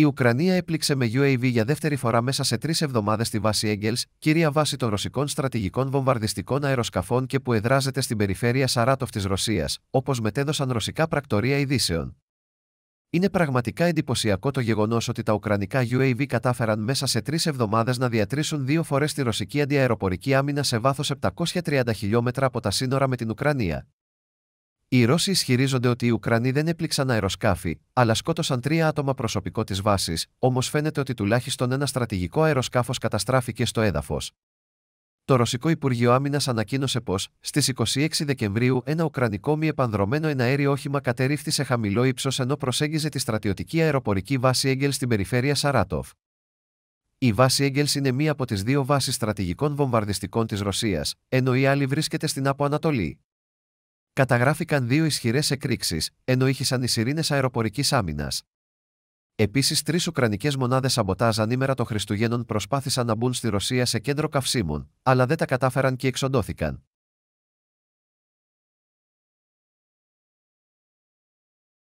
Η Ουκρανία έπληξε με UAV για δεύτερη φορά μέσα σε τρεις εβδομάδες τη βάση Έγκελς, κυρία βάση των ρωσικών στρατηγικών βομβαρδιστικών αεροσκαφών και που εδράζεται στην περιφέρεια Σαράτοφ της Ρωσίας, όπως μετέδωσαν ρωσικά πρακτορία ειδήσεων. Είναι πραγματικά εντυπωσιακό το γεγονός ότι τα Ουκρανικά UAV κατάφεραν μέσα σε τρεις εβδομάδες να διατρήσουν δύο φορές τη ρωσική αντιαεροπορική άμυνα σε βάθος 730 χιλιόμετρα από τα σύνορα με την Ουκρανία. Οι Ρώσοι ισχυρίζονται ότι οι Ουκρανοί δεν έπληξαν αεροσκάφη, αλλά σκότωσαν τρία άτομα προσωπικό της βάσης, όμως φαίνεται ότι τουλάχιστον ένα στρατηγικό αεροσκάφος καταστράφηκε στο έδαφος. Το Ρωσικό Υπουργείο Άμυνας ανακοίνωσε πως, στις 26 Δεκεμβρίου, ένα Ουκρανικό μη επανδρομένο εναέριο όχημα κατερρίφθη σε χαμηλό ύψος ενώ προσέγγιζε τη στρατιωτική αεροπορική βάση Έγκελς στην περιφέρεια Σαράτοφ. Η βάση Έγκελς είναι μία από τις δύο βάσεις στρατηγικών βομβαρδιστικών της Ρωσίας, ενώ η άλλη βρίσκεται στην Άπο Ανατολή. Καταγράφηκαν δύο ισχυρές εκρήξεις, ενώ ήχησαν οι σιρήνες αεροπορικής άμυνας. Επίσης, τρεις Ουκρανικές μονάδες σαμποτάζ ανήμερα των Χριστουγέννων προσπάθησαν να μπουν στη Ρωσία σε κέντρο καυσίμων, αλλά δεν τα κατάφεραν και εξοντώθηκαν.